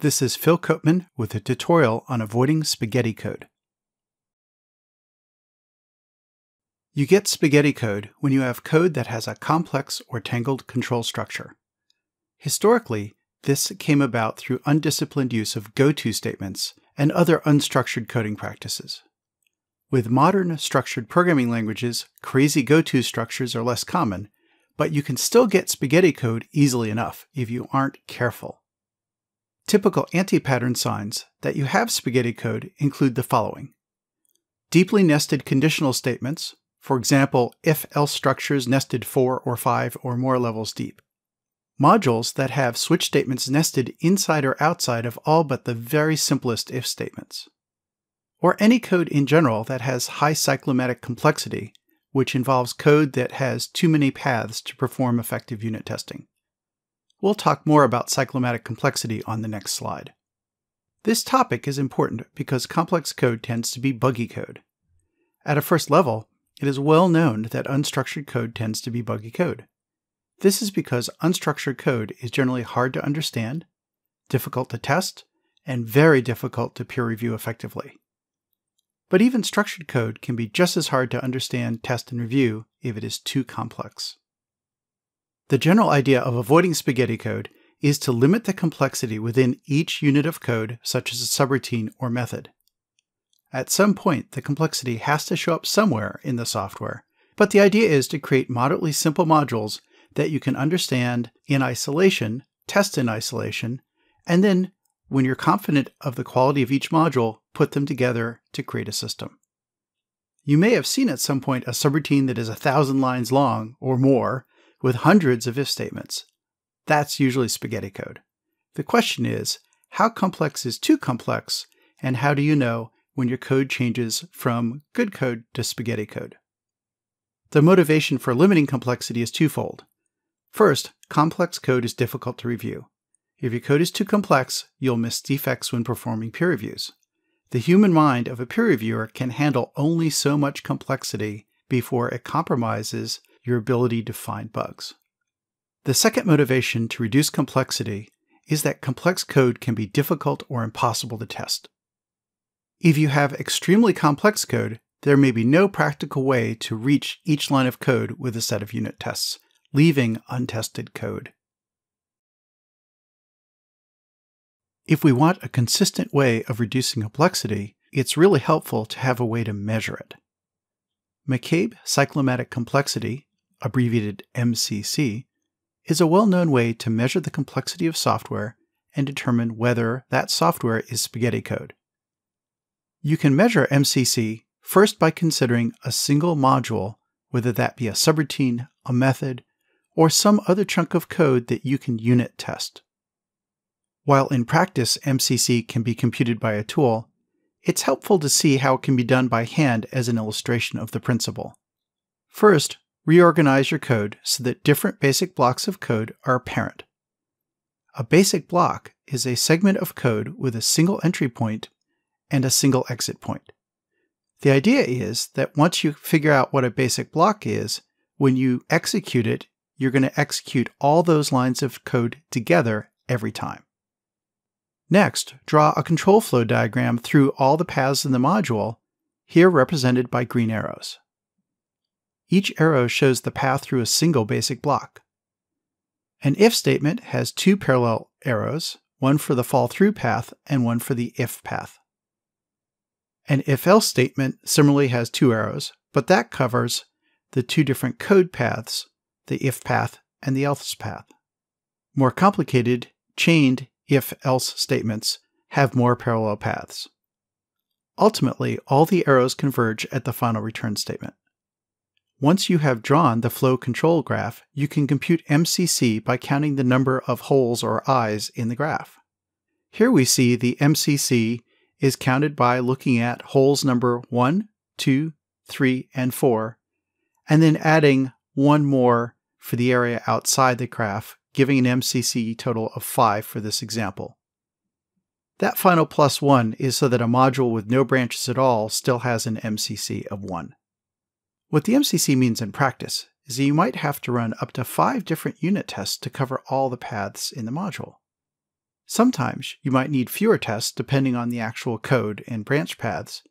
This is Phil Koopman with a tutorial on avoiding spaghetti code. You get spaghetti code when you have code that has a complex or tangled control structure. Historically, this came about through undisciplined use of goto statements and other unstructured coding practices. With modern structured programming languages, crazy goto structures are less common, but you can still get spaghetti code easily enough if you aren't careful. Typical anti-pattern signs that you have spaghetti code include the following. Deeply nested conditional statements, for example, if-else structures nested four or five or more levels deep. Modules that have switch statements nested inside or outside of all but the very simplest if statements. Or any code in general that has high cyclomatic complexity, which involves code that has too many paths to perform effective unit testing. We'll talk more about cyclomatic complexity on the next slide. This topic is important because complex code tends to be buggy code. At a first level, it is well known that unstructured code tends to be buggy code. This is because unstructured code is generally hard to understand, difficult to test, and very difficult to peer review effectively. But even structured code can be just as hard to understand, test, and review if it is too complex. The general idea of avoiding spaghetti code is to limit the complexity within each unit of code, such as a subroutine or method. At some point, the complexity has to show up somewhere in the software, but the idea is to create moderately simple modules that you can understand in isolation, test in isolation, and then, when you're confident of the quality of each module, put them together to create a system. You may have seen at some point a subroutine that is a thousand lines long or more with hundreds of if statements. That's usually spaghetti code. The question is, how complex is too complex, and how do you know when your code changes from good code to spaghetti code? The motivation for limiting complexity is twofold. First, complex code is difficult to review. If your code is too complex, you'll miss defects when performing peer reviews. The human mind of a peer reviewer can handle only so much complexity before it compromises your ability to find bugs. The second motivation to reduce complexity is that complex code can be difficult or impossible to test. If you have extremely complex code, there may be no practical way to reach each line of code with a set of unit tests, leaving untested code. If we want a consistent way of reducing complexity, it's really helpful to have a way to measure it. McCabe cyclomatic complexity, abbreviated MCC, is a well-known way to measure the complexity of software and determine whether that software is spaghetti code. You can measure MCC first by considering a single module, whether that be a subroutine, a method, or some other chunk of code that you can unit test. While in practice MCC can be computed by a tool, it's helpful to see how it can be done by hand as an illustration of the principle. First, reorganize your code so that different basic blocks of code are apparent. A basic block is a segment of code with a single entry point and a single exit point. The idea is that once you figure out what a basic block is, when you execute it, you're going to execute all those lines of code together every time. Next, draw a control flow diagram through all the paths in the module, here represented by green arrows. Each arrow shows the path through a single basic block. An if statement has two parallel arrows, one for the fall through path and one for the if path. An if else statement similarly has two arrows, but that covers the two different code paths the if path, and the else path. More complicated, chained if else statements have more parallel paths. Ultimately, all the arrows converge at the final return statement. Once you have drawn the flow control graph, you can compute MCC by counting the number of holes or eyes in the graph. Here we see the MCC is counted by looking at holes number 1, 2, 3, and 4, and then adding one more for the area outside the graph, giving an MCC total of 5 for this example. That final plus 1 is so that a module with no branches at all still has an MCC of 1. What the MCC means in practice is that you might have to run up to 5 different unit tests to cover all the paths in the module. Sometimes you might need fewer tests depending on the actual code and branch paths,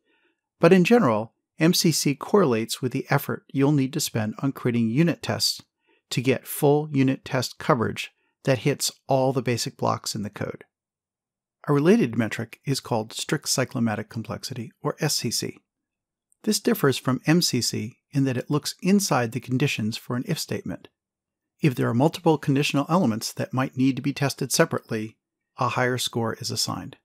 but in general, MCC correlates with the effort you'll need to spend on creating unit tests to get full unit test coverage that hits all the basic blocks in the code. A related metric is called strict cyclomatic complexity, or SCC. This differs from MCC in that it looks inside the conditions for an if statement. If there are multiple conditional elements that might need to be tested separately, a higher score is assigned.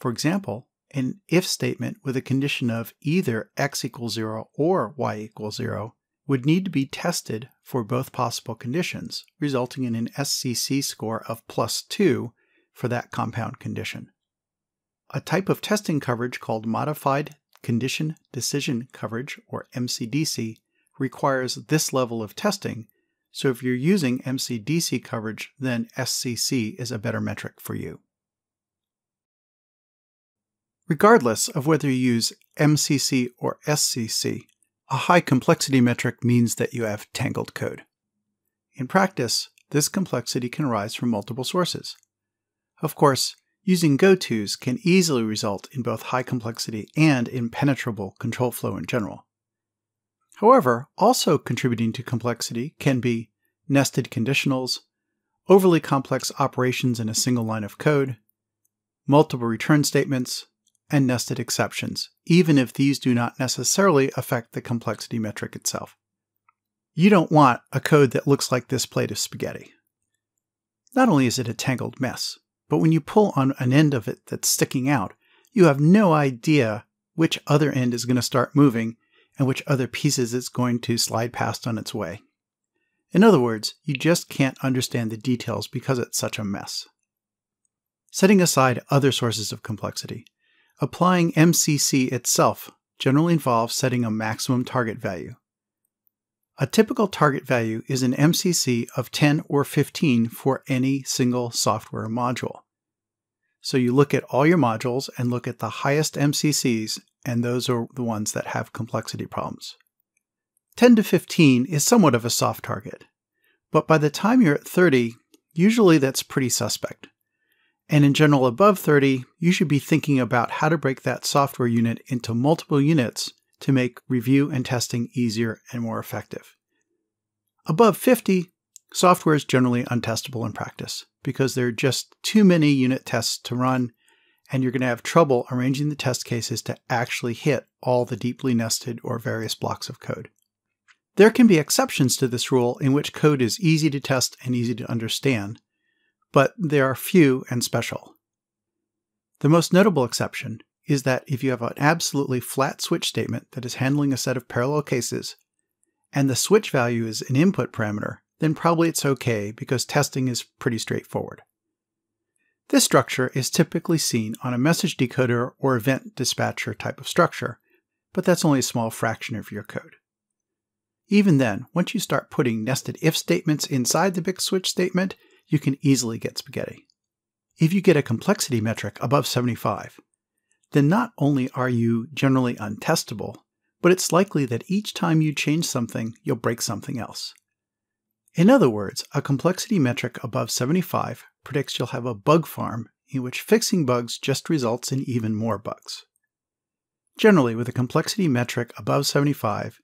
For example, an if statement with a condition of either x equals 0 or y equals 0 would need to be tested for both possible conditions, resulting in an SCC score of plus 2 for that compound condition. A type of testing coverage called Modified Condition Decision Coverage, or MCDC, requires this level of testing, so if you're using MCDC coverage, then SCC is a better metric for you. Regardless of whether you use MCC or SCC, a high complexity metric means that you have tangled code. In practice, this complexity can arise from multiple sources. Of course, using gotos can easily result in both high complexity and impenetrable control flow in general. However, also contributing to complexity can be nested conditionals, overly complex operations in a single line of code, multiple return statements, and nested exceptions, even if these do not necessarily affect the complexity metric itself. You don't want a code that looks like this plate of spaghetti. Not only is it a tangled mess, but when you pull on an end of it that's sticking out, you have no idea which other end is going to start moving and which other pieces it's going to slide past on its way. In other words, you just can't understand the details because it's such a mess. Setting aside other sources of complexity, applying MCC itself generally involves setting a maximum target value. A typical target value is an MCC of 10 or 15 for any single software module. So you look at all your modules and look at the highest MCCs, and those are the ones that have complexity problems. 10 to 15 is somewhat of a soft target, but by the time you're at 30, usually that's pretty suspect. And in general, above 30, you should be thinking about how to break that software unit into multiple units to make review and testing easier and more effective. Above 50, software is generally untestable in practice because there are just too many unit tests to run, and you're going to have trouble arranging the test cases to actually hit all the deeply nested or various blocks of code. There can be exceptions to this rule in which code is easy to test and easy to understand, but there are few and special. The most notable exception is that if you have an absolutely flat switch statement that is handling a set of parallel cases, and the switch value is an input parameter, then probably it's okay because testing is pretty straightforward. This structure is typically seen on a message decoder or event dispatcher type of structure, but that's only a small fraction of your code. Even then, once you start putting nested if statements inside the big switch statement, you can easily get spaghetti. If you get a complexity metric above 75, then not only are you generally untestable, but it's likely that each time you change something, you'll break something else. In other words, a complexity metric above 75 predicts you'll have a bug farm in which fixing bugs just results in even more bugs. Generally, with a complexity metric above 75,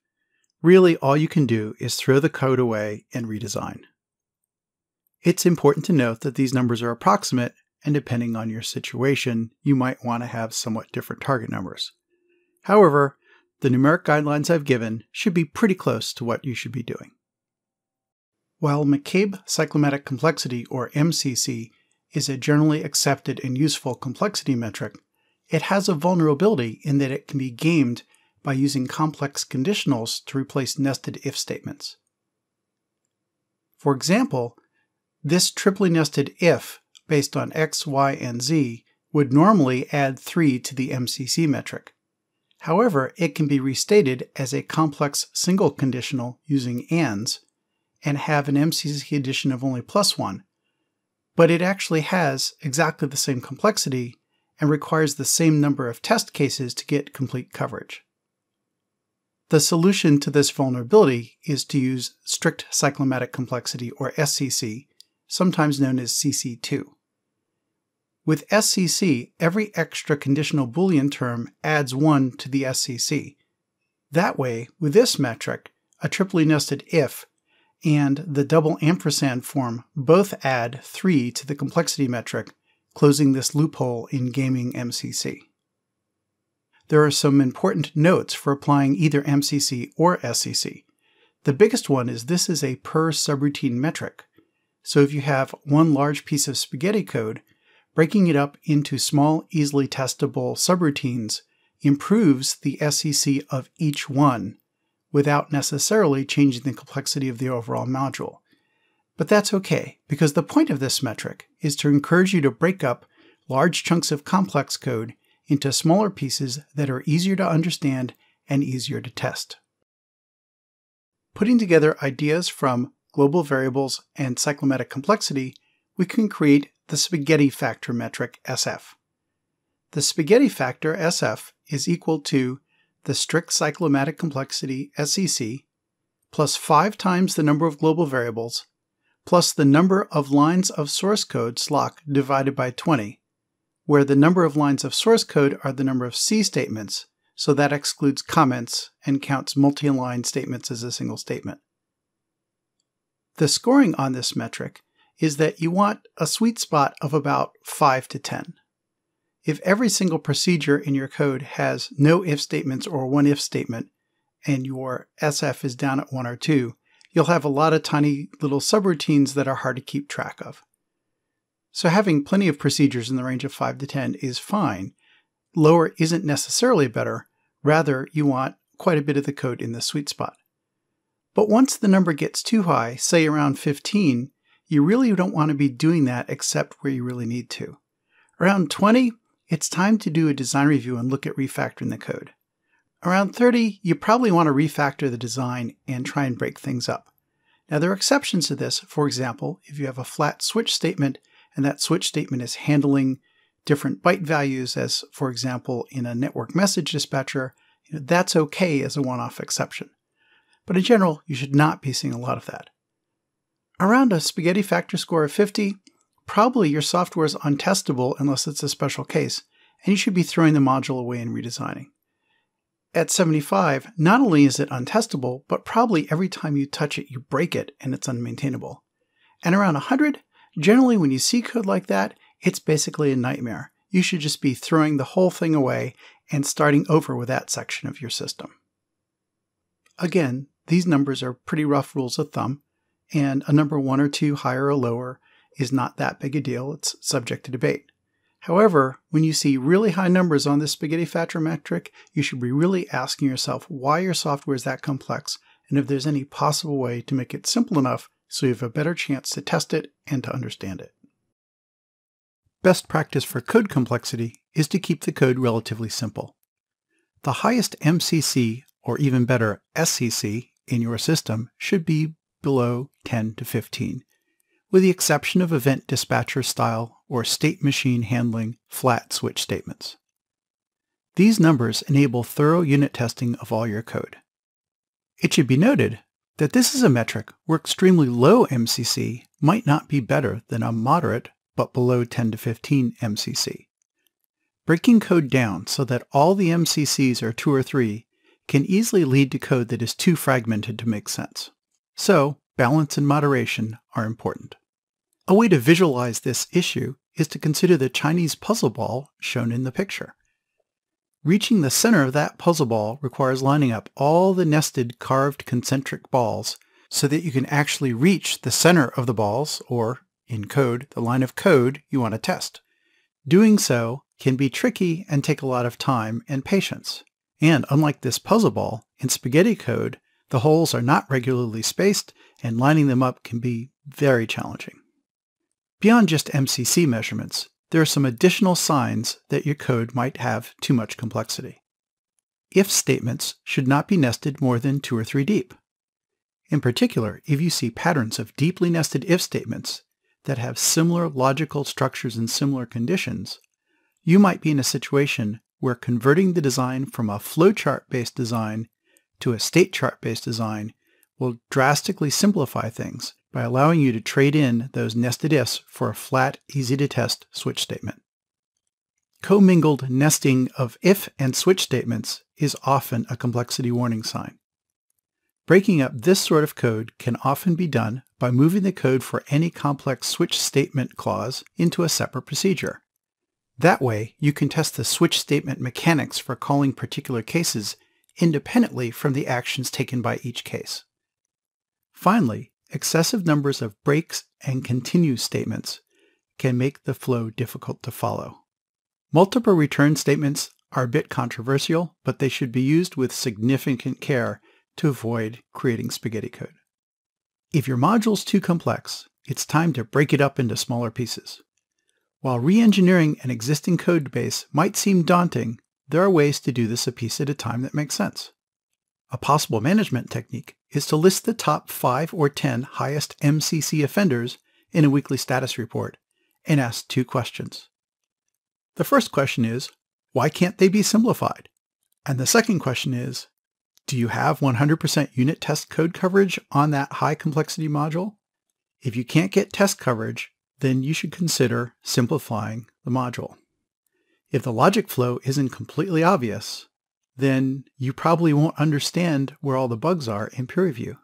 really all you can do is throw the code away and redesign. It's important to note that these numbers are approximate and depending on your situation, you might want to have somewhat different target numbers. However, the numeric guidelines I've given should be pretty close to what you should be doing. While McCabe cyclomatic complexity, or MCC, is a generally accepted and useful complexity metric, it has a vulnerability in that it can be gamed by using complex conditionals to replace nested if statements. For example, this triply nested if based on x, y, and z would normally add 3 to the MCC metric. However, it can be restated as a complex single conditional using ands and have an MCC addition of only plus 1, but it actually has exactly the same complexity and requires the same number of test cases to get complete coverage. The solution to this vulnerability is to use strict cyclomatic complexity, or SCC, sometimes known as CC2. With SCC, every extra conditional Boolean term adds 1 to the SCC. That way, with this metric, a triply nested if and the double ampersand form both add 3 to the complexity metric, closing this loophole in gaming MCC. There are some important notes for applying either MCC or SCC. The biggest one is this is a per subroutine metric. So if you have one large piece of spaghetti code, breaking it up into small, easily testable subroutines improves the SCC of each one without necessarily changing the complexity of the overall module. But that's okay, because the point of this metric is to encourage you to break up large chunks of complex code into smaller pieces that are easier to understand and easier to test. Putting together ideas from global variables and cyclomatic complexity, we can create the spaghetti factor metric SF. The spaghetti factor SF is equal to the strict cyclomatic complexity SCC plus 5 times the number of global variables plus the number of lines of source code SLOC divided by 20, where the number of lines of source code are the number of C statements, so that excludes comments and counts multi-line statements as a single statement. The scoring on this metric is that you want a sweet spot of about 5 to 10. If every single procedure in your code has no if statements or one if statement, and your SF is down at 1 or 2, you'll have a lot of tiny little subroutines that are hard to keep track of. So having plenty of procedures in the range of 5 to 10 is fine. Lower isn't necessarily better, rather you want quite a bit of the code in the sweet spot. But once the number gets too high, say around 15, you really don't want to be doing that except where you really need to. Around 20, it's time to do a design review and look at refactoring the code. Around 30, you probably want to refactor the design and try and break things up. Now there are exceptions to this. For example, if you have a flat switch statement and that switch statement is handling different byte values as, for example, in a network message dispatcher, that's okay as a one-off exception. But in general, you should not be seeing a lot of that. Around a spaghetti factor score of 50, probably your software is untestable unless it's a special case, and you should be throwing the module away and redesigning. At 75, not only is it untestable, but probably every time you touch it, you break it and it's unmaintainable. And around 100, generally when you see code like that, it's basically a nightmare. You should just be throwing the whole thing away and starting over with that section of your system. Again, these numbers are pretty rough rules of thumb, and a number one or two higher or lower is not that big a deal. It's subject to debate. However, when you see really high numbers on this spaghetti factor metric, you should be really asking yourself why your software is that complex and if there's any possible way to make it simple enough so you have a better chance to test it and to understand it. Best practice for code complexity is to keep the code relatively simple. The highest MCC, or even better SCC, in your system should be below 10 to 15, with the exception of event dispatcher style or state machine handling flat switch statements. These numbers enable thorough unit testing of all your code. It should be noted that this is a metric where extremely low MCC might not be better than a moderate but below 10 to 15 MCC. Breaking code down so that all the MCCs are 2 or 3 can easily lead to code that is too fragmented to make sense. So, balance and moderation are important. A way to visualize this issue is to consider the Chinese puzzle ball shown in the picture. Reaching the center of that puzzle ball requires lining up all the nested carved concentric balls so that you can actually reach the center of the balls, or, in code, the line of code you want to test. Doing so can be tricky and take a lot of time and patience. And unlike this puzzle ball, in spaghetti code, the holes are not regularly spaced and lining them up can be very challenging. Beyond just MCC measurements, there are some additional signs that your code might have too much complexity. If statements should not be nested more than two or three deep. In particular, if you see patterns of deeply nested if statements that have similar logical structures and similar conditions, you might be in a situation where converting the design from a flowchart-based design to a state chart-based design will drastically simplify things by allowing you to trade in those nested ifs for a flat, easy to test switch statement. commingled nesting of if and switch statements is often a complexity warning sign. Breaking up this sort of code can often be done by moving the code for any complex switch statement clause into a separate procedure. That way, you can test the switch statement mechanics for calling particular cases independently from the actions taken by each case. Finally, excessive numbers of breaks and continue statements can make the flow difficult to follow. Multiple return statements are a bit controversial, but they should be used with significant care to avoid creating spaghetti code. If your module is too complex, it's time to break it up into smaller pieces. While re-engineering an existing code base might seem daunting, there are ways to do this a piece at a time that makes sense. A possible management technique is to list the top 5 or 10 highest MCC offenders in a weekly status report and ask two questions. The first question is, why can't they be simplified? And the second question is, do you have 100% unit test code coverage on that high complexity module? If you can't get test coverage, then you should consider simplifying the module. If the logic flow isn't completely obvious, then you probably won't understand where all the bugs are in peer review.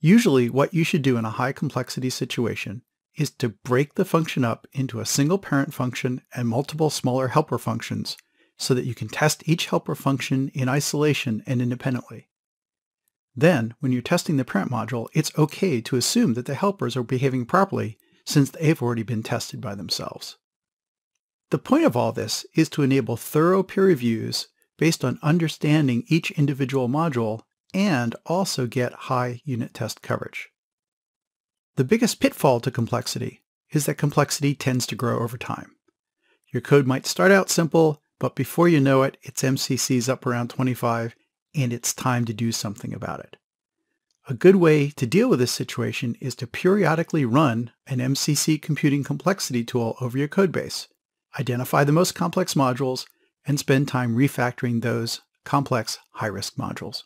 Usually what you should do in a high complexity situation is to break the function up into a single parent function and multiple smaller helper functions so that you can test each helper function in isolation and independently. Then, when you're testing the parent module, it's okay to assume that the helpers are behaving properly since they've already been tested by themselves. The point of all this is to enable thorough peer reviews based on understanding each individual module and also get high unit test coverage. The biggest pitfall to complexity is that complexity tends to grow over time. Your code might start out simple but before you know it, its MCC is up around 25 and it's time to do something about it. A good way to deal with this situation is to periodically run an MCC computing complexity tool over your codebase. Identify the most complex modules and spend time refactoring those complex high-risk modules.